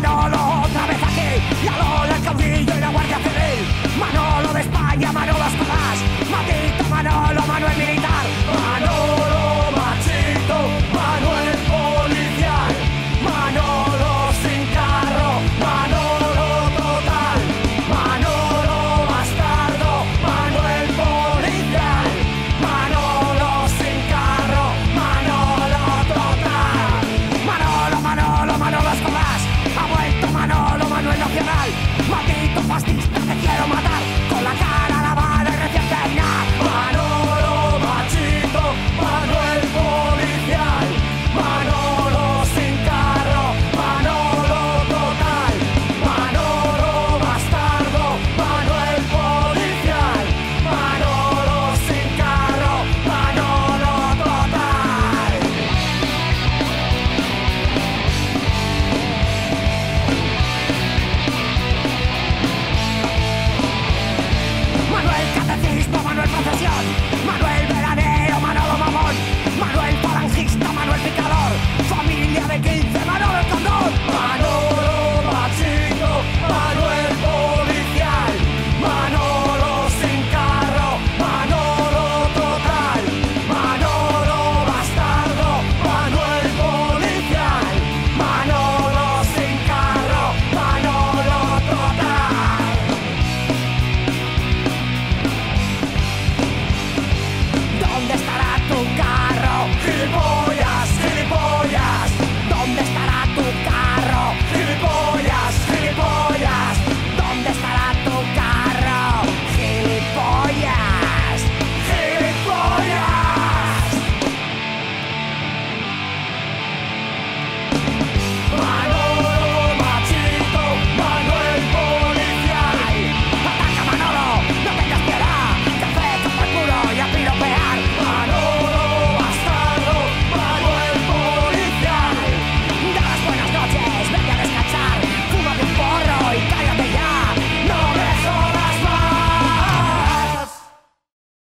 ganó otra vez aquí y Manuel Procesión, Manuel Vera.